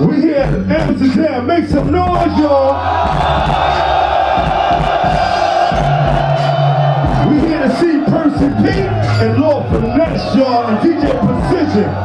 We here in Amsterdam. Make some noise, y'all. We here to see Percee P and Lord Finesse, y'all, and DJ Precision.